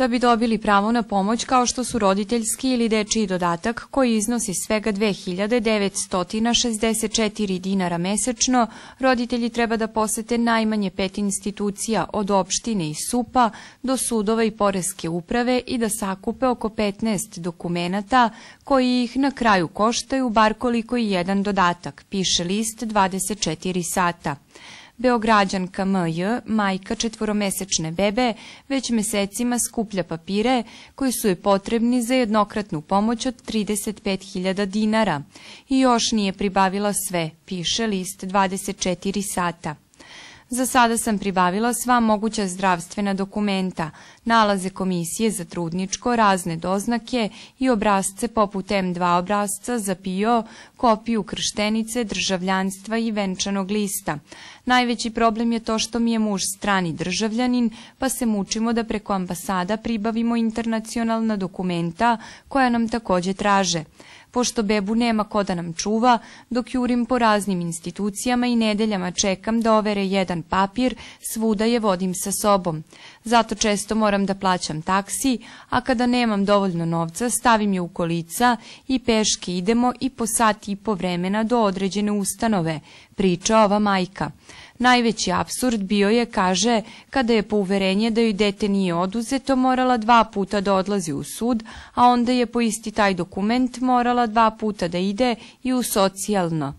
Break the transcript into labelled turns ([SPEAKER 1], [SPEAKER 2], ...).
[SPEAKER 1] da bi dobili pravo na pomoć kao što su roditeljski ili dečiji dodatak koji iznosi svega 2964 dinara mesečno, roditelji treba da posete najmanje pet institucija od opštine i SUPA do sudova i poreske uprave i da sakupe oko 15 dokumenata koji ih na kraju koštaju bar koliko i jedan dodatak, piše list 24 sata. Beograđanka MJ, majka četvoromesečne bebe, već mesecima skuplja papire koji su joj potrebni za jednokratnu pomoć od 35.000 dinara i još nije pribavila sve, piše list 24 sata. Za sada sam pribavila sva moguća zdravstvena dokumenta, nalaze komisije za trudničko, razne doznake i obrazce poput M2 obrazca za PIO, kopiju krštenice, državljanstva i venčanog lista. Najveći problem je to što mi je muž strani državljanin, pa se mučimo da preko ambasada pribavimo internacionalna dokumenta koja nam takođe traže pošto bebu nema ko da nam čuva, dok jurim po raznim institucijama i nedeljama čekam da overe jedan papir, svuda je vodim sa sobom. Zato često moram da plaćam taksi, a kada nemam dovoljno novca stavim je u kolica i peške idemo i po sat i po vremena do određene ustanove, priča ova majka. Najveći absurd bio je, kaže, kada je po uverenje da joj dete nije oduzeto morala dva puta da odlazi u sud, a onda je po isti taj dokument morala dva puta da ide i u socijalno.